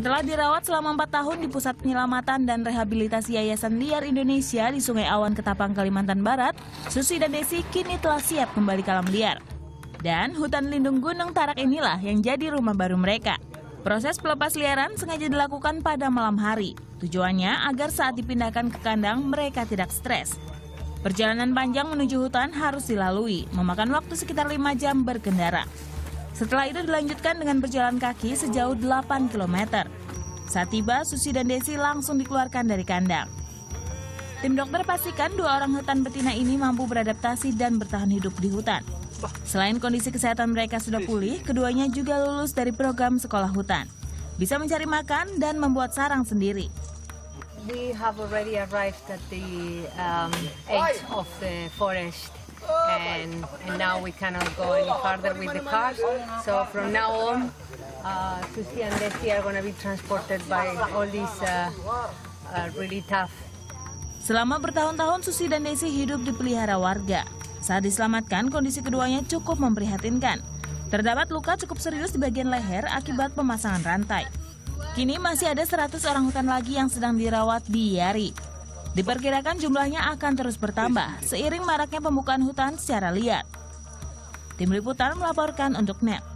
Setelah dirawat selama 4 tahun di Pusat Penyelamatan dan Rehabilitasi Yayasan Liar Indonesia di Sungai Awan Ketapang, Kalimantan Barat, Susi dan Desi kini telah siap kembali ke alam liar. Dan hutan lindung Gunung Tarak inilah yang jadi rumah baru mereka. Proses pelepas liaran sengaja dilakukan pada malam hari. Tujuannya agar saat dipindahkan ke kandang mereka tidak stres. Perjalanan panjang menuju hutan harus dilalui, memakan waktu sekitar 5 jam berkendara. Setelah itu dilanjutkan dengan berjalan kaki sejauh 8 km. Saat tiba, Susi dan Desi langsung dikeluarkan dari kandang. Tim dokter pastikan dua orang hutan betina ini mampu beradaptasi dan bertahan hidup di hutan. Selain kondisi kesehatan mereka sudah pulih, keduanya juga lulus dari program sekolah hutan. Bisa mencari makan dan membuat sarang sendiri. We have already arrived at the um, edge of the forest and, and now we cannot go any further with the cars. So from now on, uh, Susie and Desi are going to be transported by all these uh, uh, really tough Selama bertahun-tahun Susi dan Desi hidup dipelihara warga. Saat diselamatkan, kondisi keduanya cukup memprihatinkan. Terdapat luka cukup serius di bagian leher akibat pemasangan rantai. Kini masih ada 100 orang hutan lagi yang sedang dirawat di Yari. Diperkirakan jumlahnya akan terus bertambah seiring maraknya pembukaan hutan secara liar. Tim Liputan melaporkan untuk NET.